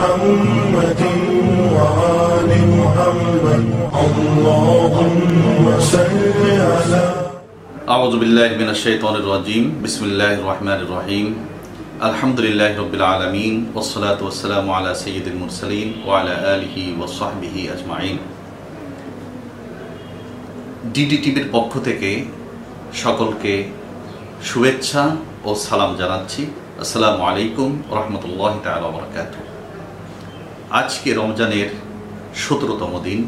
محمد وآل محمد اللهم صل على أعوذ بالله من الشيطان الرجيم بسم الله الرحمن الرحيم الحمد لله رب العالمين والصلاة والسلام على سيد المرسلين وعلى آله وصحبه أجمعين DD টিভির পক্ষ থেকে সকলকে শুভেচ্ছা ও সালাম জানাচ্ছি আসসালামু আলাইকুম রহমতুল্লাহ তালা বরকাত আজকে রমজানের সতেরোতম দিন।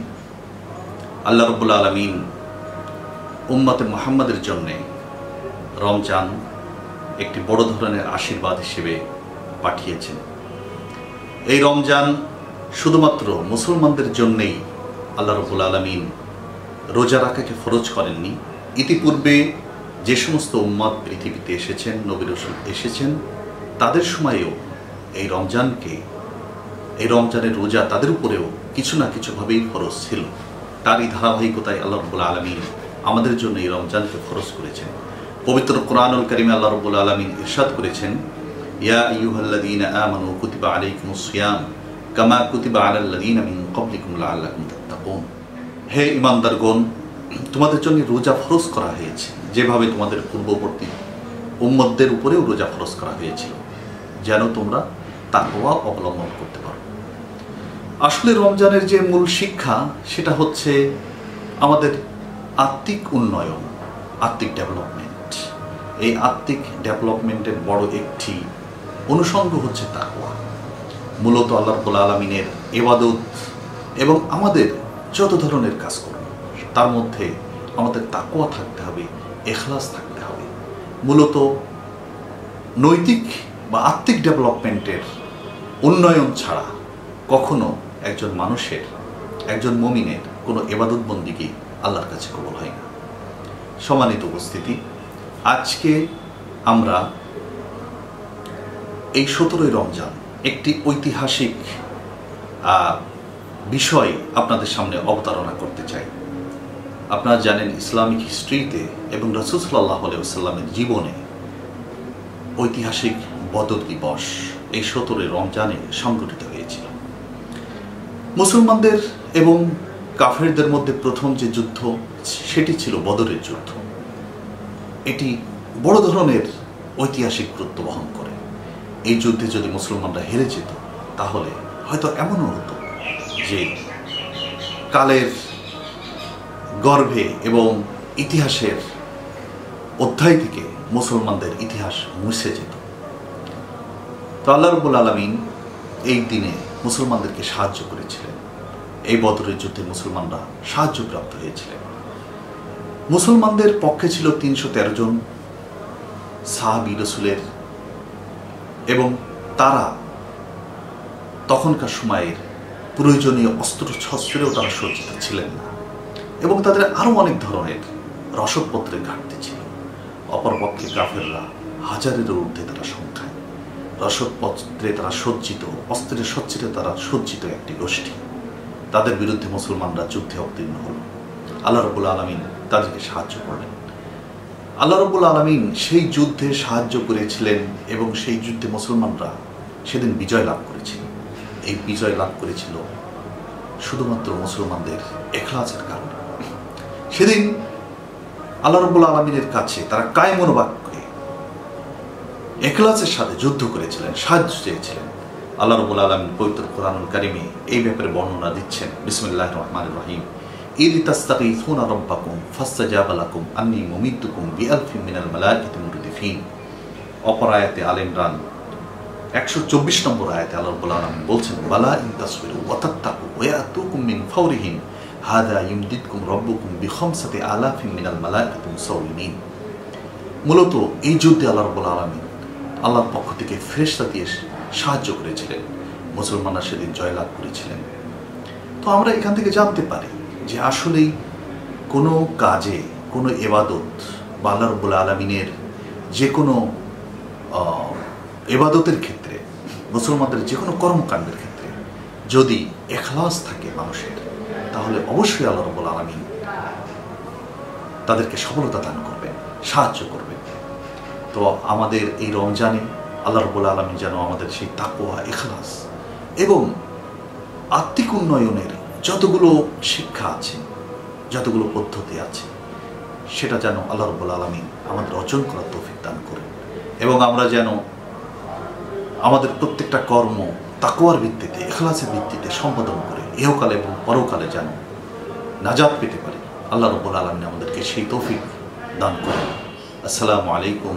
আল্লাহ রবুল্লা আলমিন উম্মতে মোহাম্মদের জন্যে রমজান একটি বড় ধরনের আশীর্বাদ হিসেবে পাঠিয়েছেন। এই রমজান শুধুমাত্র মুসলমানদের জন্যেই আল্লাহ রবুল আলমিন রোজা রাখাকে ফরজ করেননি। ইতিপূর্বে যে সমস্ত উম্মাদ পৃথিবীতে এসেছেন, নবী রসুল এসেছেন, তাদের সময়েও এই রমজানকে এই রমজানের রোজা তাদের উপরেও কিছু না কিছুভাবেই ফরজ ছিল। তারই ধারাবাহিকতায় আল্লাহ রবুল আলমিন আমাদের জন্য এই রমজানকে ফরজ করেছেন। পবিত্র কোরআনুল করিমে আল্লাহ রবুল আলমিন ইরশাদ করেছেন, ইয়া ইয়ুহাল্লাযীনা আমানু কুতিবা আলাইকুমুস সিয়াম কামা কুতিবা আলাল্লাযীনা মিন ক্বাবলিকুম লাআল্লাকুম তাত্তাকুন। হে ইমানদারগণ তোমাদের জন্য রোজা ফরজ করা হয়েছে, যেভাবে তোমাদের পূর্ববর্তী উম্মতদের উপরেও রোজা ফরজ করা হয়েছিল, যেন তোমরা তাকওয়া অবলম্বন করতে পারো। আসলে রমজানের যে মূল শিক্ষা, সেটা হচ্ছে আমাদের আত্মিক উন্নয়ন, আত্মিক ডেভেলপমেন্ট। এই আত্মিক ডেভেলপমেন্টের বড় একটি অনুষঙ্গ হচ্ছে তাকওয়া। মূলত আল্লাহ রব্বুল আলমিনের এবাদত এবং আমাদের যত ধরনের কাজ করব তার মধ্যে আমাদের তাকওয়া থাকতে হবে, এখলাস থাকতে হবে। মূলত নৈতিক বা আত্মিক ডেভেলপমেন্টের উন্নয়ন ছাড়া কখনো একজন মানুষের, একজন মমিনের কোনো এবাদতবন্দিকে আল্লাহর কাছে কবল হয় না? সমানিত উপস্থিতি, আজকে আমরা এই সতেরোই রমজান একটি ঐতিহাসিক বিষয় আপনাদের সামনে অবতারণা করতে চাই। আপনারা জানেন ইসলামিক হিস্ট্রিতে এবং রসুল সাল্লাহ সাল্লামের জীবনে ঐতিহাসিক বদর দিবস এই সতেরোই রমজানে সংগঠিত মুসলমানদের এবং কাফেরদের মধ্যে প্রথম যে যুদ্ধ, সেটি ছিল বদরের যুদ্ধ। এটি বড় ধরনের ঐতিহাসিক গুরুত্ব বহন করে। এই যুদ্ধে যদি মুসলমানরা হেরে যেত, তাহলে হয়তো এমনও হতো যে কালের গর্ভে এবং ইতিহাসের অধ্যায় থেকে মুসলমানদের ইতিহাস মুছে যেত। তো আল্লাহ রবুল আলমিন এই দিনে মুসলমানদেরকে সাহায্য করেছিলেন। এই বদরের যুদ্ধে মুসলমানরা সাহায্যপ্রাপ্ত হয়েছিলেন। মুসলমানদের পক্ষে ছিল তিনশো তেরো জন সাহাবি রসুলের এবং তারা তখনকার সময়ের প্রয়োজনীয় অস্ত্র শস্ত্রেও তারা সজ্জিত ছিলেন না এবং তাদের আরও অনেক ধরনের রসদপত্রের ঘাটতি ছিল। অপরপক্ষে কাফেররা হাজারেরও ঊর্ধ্বে তারা সংখ্যায় রসদপত্রে তারা সজ্জিত, অস্ত্রের সজ্জিত তারা সজ্জিত একটি গোষ্ঠী। তাদের বিরুদ্ধে মুসলমানরা যুদ্ধে অবতীর্ণ হল। আল্লাহ রবুল আলমিন তাদেরকে সাহায্য করলেন। আল্লাহ রবুল আলমিন সেই যুদ্ধে সাহায্য করেছিলেন এবং সেই যুদ্ধে মুসলমানরা সেদিন বিজয় লাভ করেছিল। এই বিজয় লাভ করেছিল শুধুমাত্র মুসলমানদের এখলাসের কারণে। সেদিন আল্লাহ রবুল আলমিনের কাছে তারা কায় একলাসের সাথে যুদ্ধ করেছিলেন, সাহায্য চেয়েছিলেন। আল্লাহ রবুল আলম পবিত্র কোরআনুল কারিমে এই ব্যাপারে বর্ণনা দিচ্ছেন। বিসমুল্লাহ রহমান রহিম। ইদ তাস্তাকিসুন রব্বাকুম ফাসতাজাবালাকুম আন্নি মুমিদ্দুকুম বিআলফিন মিনাল মালাইকাতি মুরদিফিন। অপর আয়াতে আল রান একশো চব্বিশ নম্বর আয়াতে আল্লাহ রব্বুল আলামিন বলছেন, বালা ইন তাসবিরু ওয়া তাত্তাকু ওয়া ইয়াতুকুম মিন ফাওরিহিম। হাদা ইমদিদকুম রব্বুকুম আলা আলাফিন মিনাল মালাইকাতি মুসাউলিমিন মূলত এই যুদ্ধে আল্লাহ রব্বুল আলামিন আল্লাহর পক্ষ থেকে ফেরেশতা দিয়ে সাহায্য করেছিলেন। মুসলমানরা সেদিন জয়লাভ করেছিলেন। তো আমরা এখান থেকে জানতে পারি যে আসলেই কোনো কাজে, কোনো এবাদত বা আল্লাহ রব্বুল আলমিনের যে কোনো এবাদতের ক্ষেত্রে, মুসলমানদের যে কোনো কর্মকাণ্ডের ক্ষেত্রে যদি এখলাস থাকে মানুষের, তাহলে অবশ্যই আল্লাহ রব্বুল আলমিন তাদেরকে সফলতা দান করবেন, সাহায্য করবেন। তো আমাদের এই রমজানে আল্লাহ রব্বুল আলমী যেন আমাদের সেই তাকোয়া এখলাস এবং আত্মিক উন্নয়নের যতগুলো শিক্ষা আছে, যতগুলো পদ্ধতি আছে, সেটা যেন আল্লাহ রব্বুল আলমিন আমাদের অর্জন করার তৌফিক দান করেন এবং আমরা যেন আমাদের প্রত্যেকটা কর্ম তাকুয়ার ভিত্তিতে এখলাসের ভিত্তিতে সম্পাদন করে ইহকালে এবং পরকালে যেন নাজাদ পেতে পারি। আল্লাহ রব্বুল আলমিন আমাদেরকে সেই তৌফিক দান করেন। আসসালামু আলাইকুম